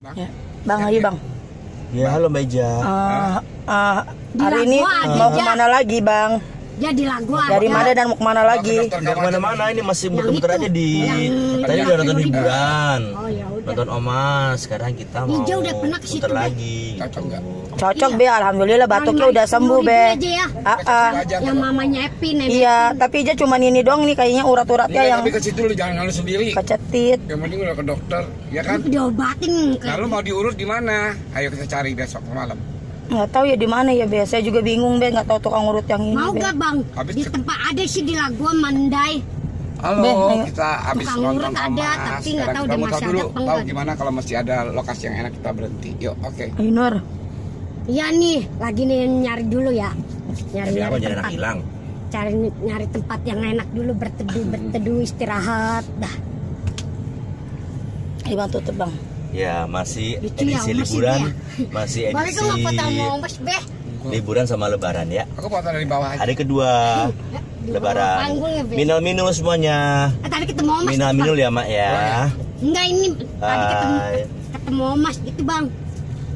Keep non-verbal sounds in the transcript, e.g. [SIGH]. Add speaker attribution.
Speaker 1: Ya. Bang, ayo bang.
Speaker 2: Ya, halo Mbak Ija.
Speaker 1: Eh, eh,
Speaker 3: Di
Speaker 1: hari ini mau
Speaker 3: ke
Speaker 1: mana lagi bang?
Speaker 3: Jadi lagu
Speaker 1: Dari
Speaker 3: ada.
Speaker 1: mana dan mau ke mana lagi?
Speaker 2: Nggak ke mana-mana, ini masih muter-muter aja di...
Speaker 3: yang-
Speaker 2: Tadi udah nonton hiburan.
Speaker 3: Oh ya.
Speaker 2: Nonton Omas, sekarang kita mau
Speaker 3: Ija udah pernah ke situ,
Speaker 2: muter
Speaker 3: Be.
Speaker 2: lagi.
Speaker 4: Cocok nggak?
Speaker 1: Cocok be, alhamdulillah batuknya udah sembuh be.
Speaker 3: aja ya.
Speaker 1: Ah, ah.
Speaker 3: Yang mamanya Epi nenek.
Speaker 1: Iya, tapi Ija cuman ini doang nih kayaknya urat-uratnya
Speaker 4: Ini
Speaker 1: yang
Speaker 4: tapi ke situ lu jangan lalu sendiri.
Speaker 1: kecetit.
Speaker 4: Yang penting udah ke dokter, ya kan?
Speaker 3: Diobatin ke
Speaker 4: Lalu mau diurut di mana? Ayo kita cari besok malam.
Speaker 1: Nggak tahu ya di mana ya be. Saya juga bingung be, nggak tahu tukang urut yang ini
Speaker 3: Mau
Speaker 1: be.
Speaker 3: gak bang?
Speaker 4: Habis
Speaker 3: Di tempat ada sih di Laguan Mandai.
Speaker 4: Halo,
Speaker 1: Beh,
Speaker 4: kita habis
Speaker 3: Tukang
Speaker 4: nonton
Speaker 3: urut ada,
Speaker 4: Omas.
Speaker 3: tapi nggak tahu
Speaker 4: kita mau
Speaker 3: masih
Speaker 4: tahu
Speaker 3: ada
Speaker 4: dulu,
Speaker 3: apa
Speaker 4: tahu
Speaker 3: enggak.
Speaker 4: gimana kalau masih ada lokasi yang enak kita berhenti. Yuk, oke.
Speaker 1: Ayo Nur.
Speaker 3: Iya nih, lagi nih nyari dulu ya. Nyari
Speaker 2: Tapi apa
Speaker 3: nyari
Speaker 2: jangan
Speaker 3: tempat.
Speaker 2: hilang.
Speaker 3: Cari nyari tempat yang enak dulu berteduh berteduh istirahat dah.
Speaker 1: Ayo bang tutup bang.
Speaker 2: Ya, masih
Speaker 3: ya,
Speaker 2: edisi
Speaker 3: masih
Speaker 2: liburan,
Speaker 3: dia. [LAUGHS]
Speaker 2: masih edisi [LAUGHS] liburan sama lebaran ya.
Speaker 4: Aku foto dari bawah aja.
Speaker 2: Hari kedua [LAUGHS] lebaran.
Speaker 3: ya, Be.
Speaker 2: Minal minul semuanya.
Speaker 3: Eh, tadi ketemu Mas.
Speaker 2: Minal minul ya, Mak ya.
Speaker 3: Enggak ini tadi ketemu ketemu Mas itu bang.